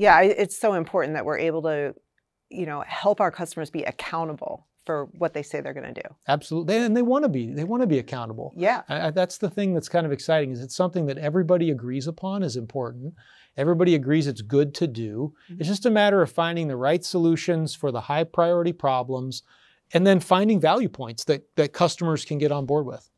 Yeah, it's so important that we're able to, you know, help our customers be accountable for what they say they're going to do. Absolutely, and they want to be. They want to be accountable. Yeah. I, that's the thing that's kind of exciting. Is it's something that everybody agrees upon is important. Everybody agrees it's good to do. Mhm. It's mm-hmm. just a matter of finding the right solutions for the high priority problems, and then finding value points that that customers can get on board with.